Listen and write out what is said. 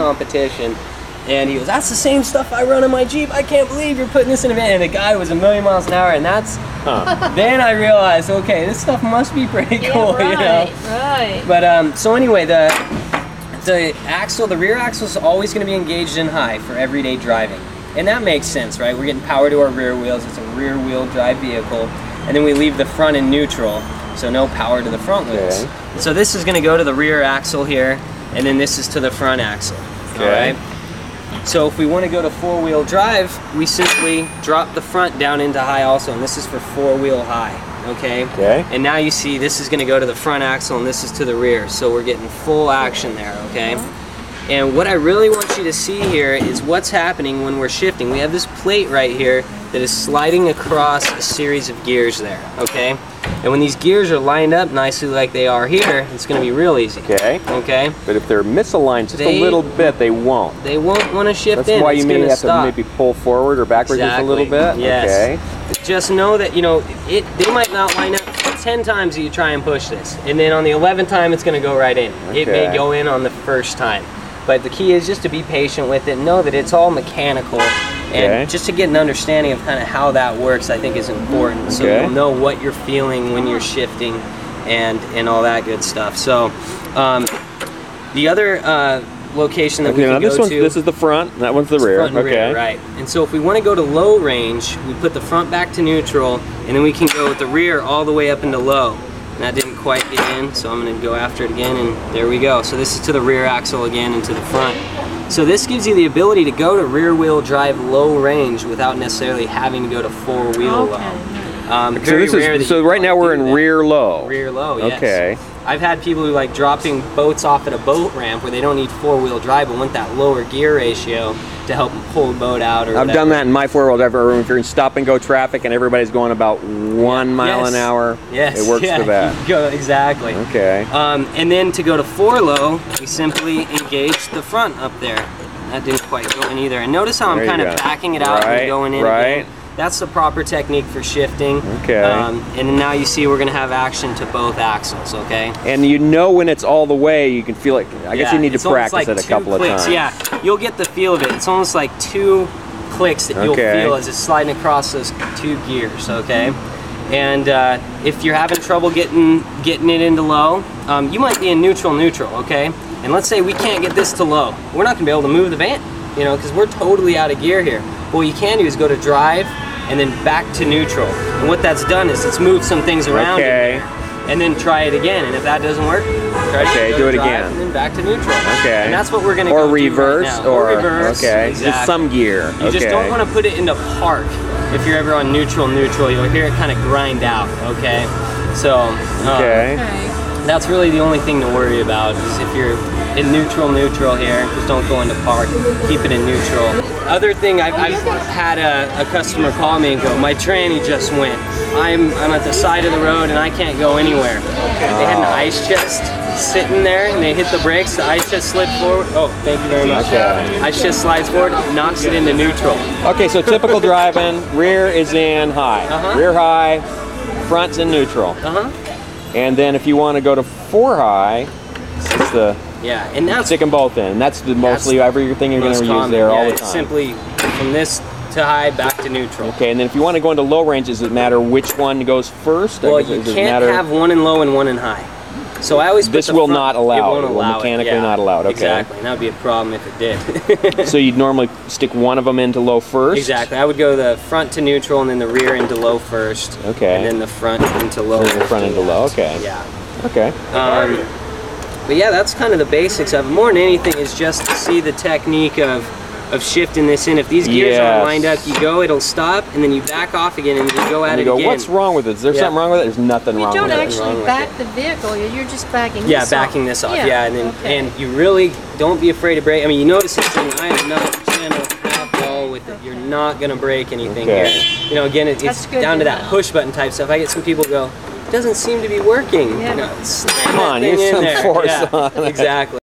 competition. And he goes, that's the same stuff I run in my Jeep. I can't believe you're putting this in a van. And the guy was a million miles an hour. And that's, then I realized, okay, this stuff must be pretty Yeah, cool, right, you know? right. But um, so anyway, the the axle, the rear axle is always going to be engaged in high for everyday driving, and that makes sense, right? We're getting power to our rear wheels. It's a rear wheel drive vehicle, and then we leave the front in neutral, so no power to the front wheels. Okay. So this is going to go to the rear axle here, and then this is to the front axle. All Okay. right. So if we want to go to four-wheel drive, we simply drop the front down into high also, and this is for four-wheel high, okay? Okay. And now you see this is going to go to the front axle and this is to the rear, so we're getting full action there, okay? Uh-huh. And what I really want you to see here is what's happening when we're shifting. We have this plate right here that is sliding across a series of gears there, okay? And when these gears are lined up nicely like they are here, it's going to be real easy. Okay. Okay? But if they're misaligned just They- a little bit, they won't. They won't want to shift That's in. That's why you may have stop. to maybe pull forward or backwards just a little bit. Exactly. Yes. Okay. Just know that you know it. They might not line up ten times that you try and push this, and then on the eleventh time it's going to go right in. Okay. It may go in on the first time, but the key is just to be patient with it. and Know that it's all mechanical, Okay. and just to get an understanding of kind of how that works, I think is important. So Okay. you'll know what you're feeling when you're shifting, and and all that good stuff. So, um, the other uh, location that Okay, we now can this go one's to. this is the front, that one's the rear. Okay. rear, right. And so if we want to go to low range, we put the front back to neutral, and then we can go with the rear all the way up into low. And that didn't quite get in, so I'm to go after it again, and there we go. So this is to the rear axle again and to the front. So this gives you the ability to go to rear wheel drive low range without necessarily having to go to four wheel Okay. low. Um, So this is so right now we're in that. rear low. Rear low, yes. Okay. I've had people who like dropping boats off at a boat ramp where they don't need four wheel drive but want that lower gear ratio to help them pull the boat out or I've whatever. done that in my four wheel drive. room. If you're in stop and go traffic and everybody's going about one mile Yes. an hour, Yes. it works yeah, for that. Go, exactly. Okay. Um, and then to go to four low, we simply engage the front up there. That didn't quite go in either. And notice how I'm kind of backing it out Right, and going in right. again. That's the proper technique for shifting. Okay. Um, and now you see we're gonna have action to both axles, okay? And you know when it's all the way, you can feel it. I guess you need to practice like it a couple clicks. of times. Yeah, you'll get the feel of it. It's almost like two clicks that you'll Okay. feel as it's sliding across those two gears. Okay, and uh, if you're having trouble getting getting it into low, um, you might be in neutral neutral. Okay, and let's say we can't get this to low, we're not gonna be able to move the van. You know, because we're totally out of gear here. But what you can do is go to drive and then back to neutral. And what that's done is it's moved some things around. in Okay. there and then try it again. And if that doesn't work, try Okay, go do it again. And then back to neutral. Okay. And that's what we're gonna or go do right reverse, now. or, reverse. okay, just some gear. You okay. just don't want to put it into park. If you're ever on neutral, neutral, you'll hear it kind of grind out. Okay. So. um, Okay. Okay. that's really the only thing to worry about is if you're in neutral neutral here. Just don't go into park. Keep it in neutral. Other thing i've, I've had a, a customer call me and go my tranny just went. I'm i'm at the side of the road and i can't go anywhere. They had an ice chest sitting there and they hit the brakes. The ice chest slid forward. Oh thank you very much. Okay. ice chest slides forward knocks it into neutral. Okay, so typical driving, rear is in high, Uh-huh. rear high, front's in neutral, uh-huh. And then if you want to go to four high, it's the yeah and that's stick them both in. That's the mostly everything you're going to use there all the time. simply from this to high back to neutral Okay, and then if you want to go into low range, does it matter which one goes first? Well, you it can't matter? have one in low and one in high. So I always This the will front- not allow It won't It will allow it, mechanically yeah. not allow it, okay. Exactly, and that would be a problem if it did. so you'd normally stick one of them into low first. exactly. I would go the front to neutral and then the rear into low first. Okay. And then the front into low. And the front into low, okay. Yeah. Okay. Um, but yeah, that's kind of the basics of it. More than anything is just to see the technique of of shifting this in. If these gears Yes. aren't lined up, you go, it'll stop, and then you back off again and you go at And it go, again. what's wrong with it? Is there Yeah. something wrong with it? There's nothing You wrong don't with it. wrong actually back the vehicle. You're you're just backing this up. Yeah, this backing off. this off. Yeah, and then okay. and you really don't be afraid to break. I mean, you notice this thing. I am not gonna have ball with it. You're not gonna break anything Okay. here. You know, again, it, it's down to to that push button type stuff. I get some people go, it doesn't seem to be working. Yeah. You know, slam Come that on, thing use some force Yeah, on it. Exactly.